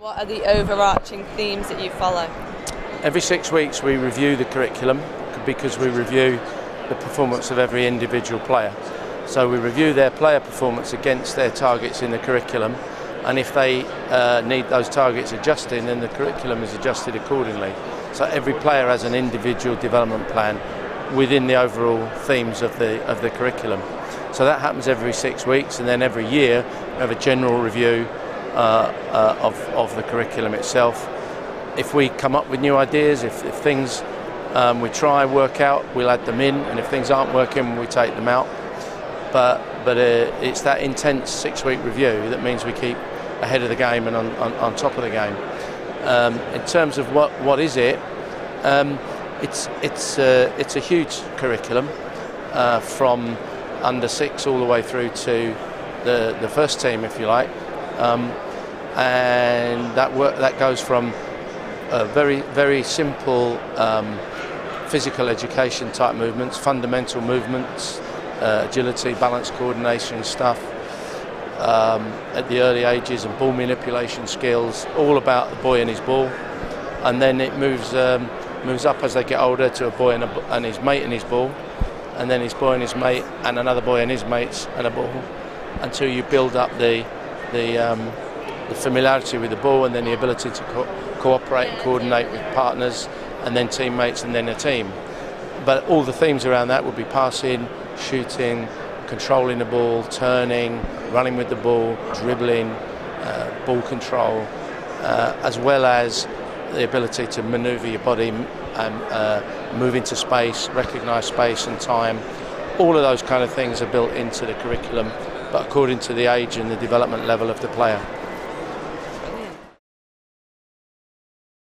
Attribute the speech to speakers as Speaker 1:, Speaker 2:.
Speaker 1: What are the overarching themes that you follow?
Speaker 2: Every six weeks we review the curriculum because we review the performance of every individual player. So we review their player performance against their targets in the curriculum and if they uh, need those targets adjusting then the curriculum is adjusted accordingly. So every player has an individual development plan within the overall themes of the, of the curriculum. So that happens every six weeks and then every year we have a general review uh, uh, of, of the curriculum itself. If we come up with new ideas, if, if things um, we try work out, we'll add them in, and if things aren't working, we take them out. But but uh, it's that intense six-week review that means we keep ahead of the game and on, on, on top of the game. Um, in terms of what what is it, um, it's it's uh, it's a huge curriculum uh, from under six all the way through to the the first team, if you like. Um, and that work that goes from a very very simple um, physical education type movements, fundamental movements, uh, agility, balance, coordination stuff um, at the early ages, and ball manipulation skills, all about the boy and his ball, and then it moves um, moves up as they get older to a boy and, a, and his mate and his ball, and then his boy and his mate, and another boy and his mates and a ball, until you build up the the, um, the familiarity with the ball and then the ability to co- cooperate and coordinate with partners and then teammates and then a team. But all the themes around that would be passing, shooting, controlling the ball, turning, running with the ball, dribbling, uh, ball control, uh, as well as the ability to maneuver your body and uh, move into space, recognize space and time. All of those kind of things are built into the curriculum but according to the age and the development level of the player.